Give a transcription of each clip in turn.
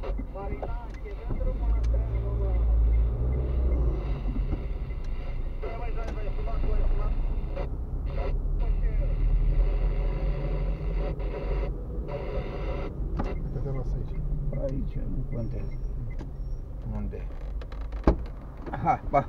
Că te las aici. Aici nu contează. Unde? Hai, ba.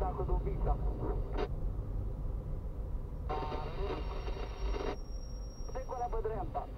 Salut. cu dubița. Secole pe dreapta.